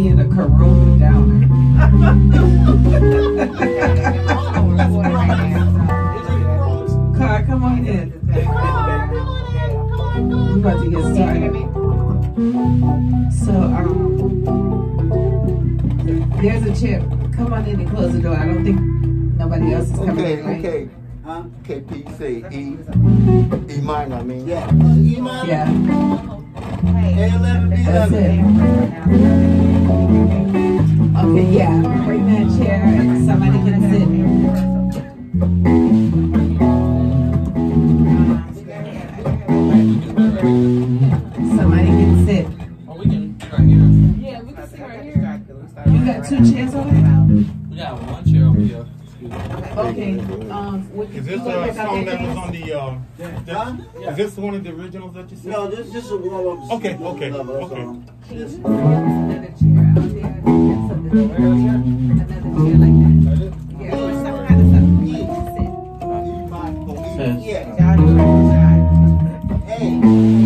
being a Corona downer. Come on in. We're about to get started. So, um, there's a chip. Come on in and close the door. I don't think nobody else is coming okay, in. Right? Okay, okay. Huh? KP say E, E minor, I mean. Yeah. E minor? Yeah. A11, B11. Somebody can sit. Oh, we can right here. Yeah, we can sit right here. You got two chairs over there? We got one chair over here. Okay, um, what, Is this gonna a pick out song that that was on the, uh, Huh? is this one of the originals that you said? No, this this is a warm up. Okay, okay, okay. Another chair out there. Another chair like that. Yeah, Hey.